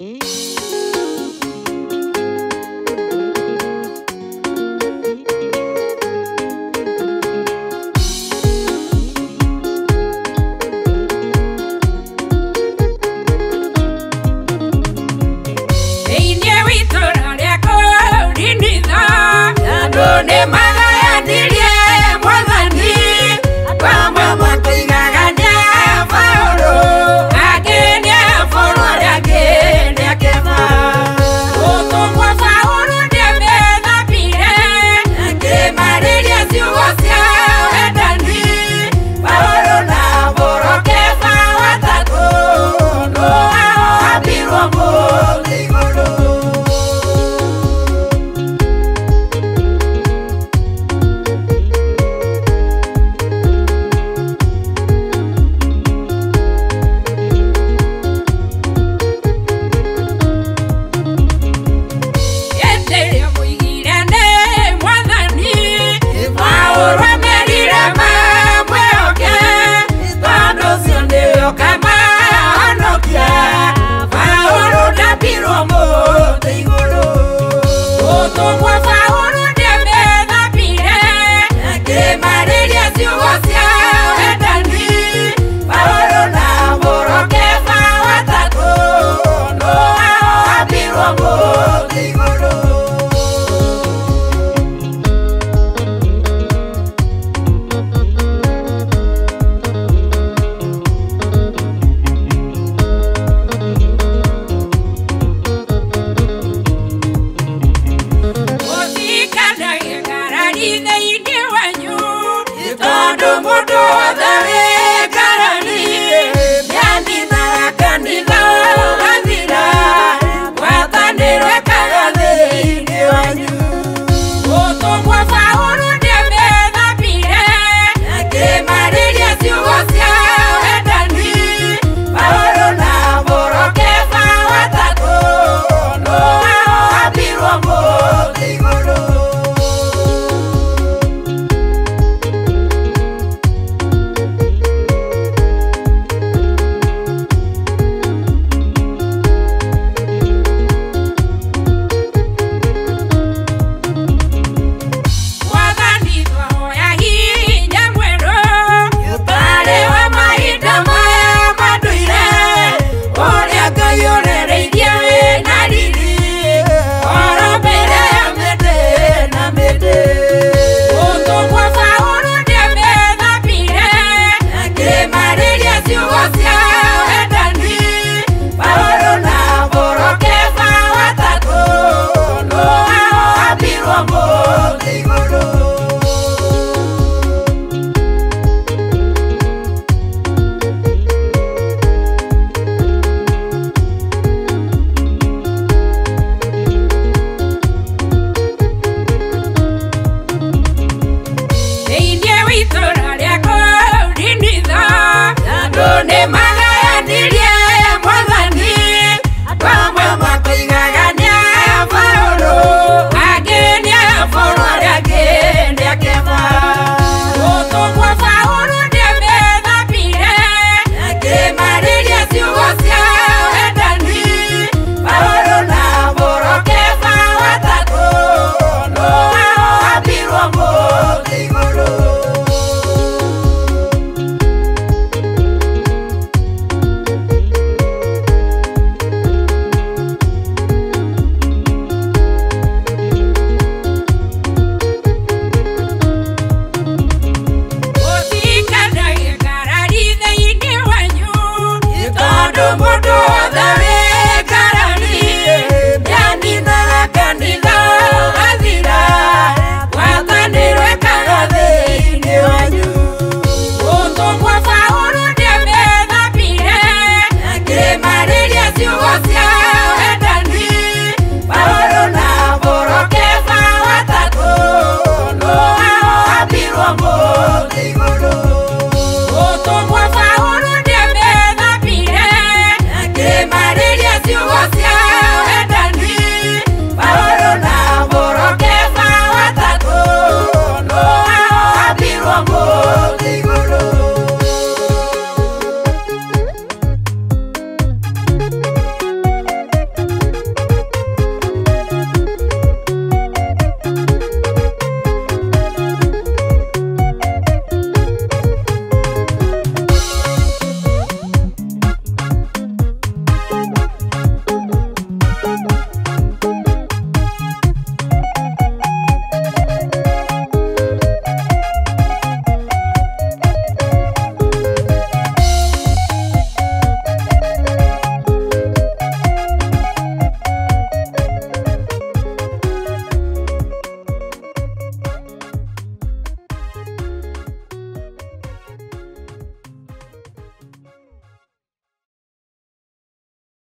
Hum.